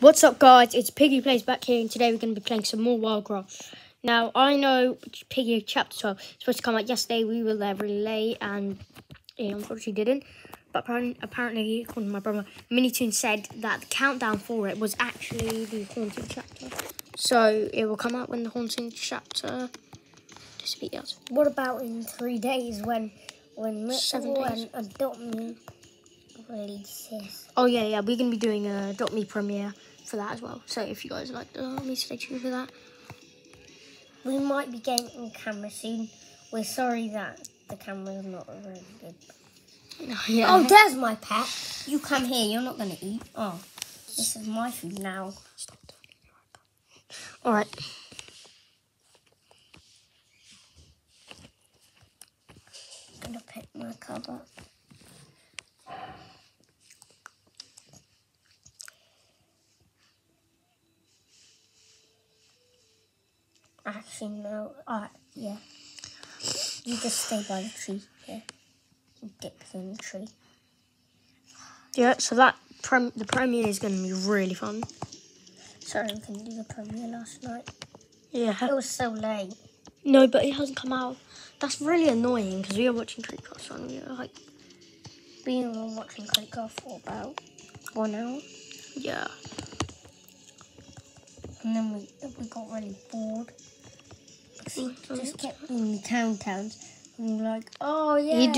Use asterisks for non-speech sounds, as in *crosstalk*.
What's up, guys? It's Piggy Plays back here, and today we're going to be playing some more Wildcraft. Now, I know Piggy Chapter 12 is supposed to come out yesterday. We were there really late, and it unfortunately didn't. But apparently, apparently according to my brother, Minitoon said that the countdown for it was actually the Haunted Chapter. So, it will come out when the Haunted Chapter disappears. What about in three days when when Seven days. and Adopt Me releases? Oh, yeah, yeah, we're to be doing Adopt Me premiere for that as well. So, if you guys like Dot um, Me, stay tuned for that. We might be getting camera soon. We're sorry that the camera's not very good. *laughs* Oh, yeah. Oh, there's my pet. You come here. You're not gonna eat. Oh, this is my food now. All right. I'm gonna pick my cover. Actually, no. Alright, yeah. You just stay by the tree. Yeah. You dip in the tree. Yeah, so that prem- the premiere is going to be really fun. Sorry, we couldn't do the premiere last night. Yeah. It was so late. No, but it hasn't come out. That's really annoying because we were watching Creepcast and we were like, We were watching Click for about one hour. yeah. And then we we got really bored. Mm, just kept doing the countdowns. And we were like, oh yeah.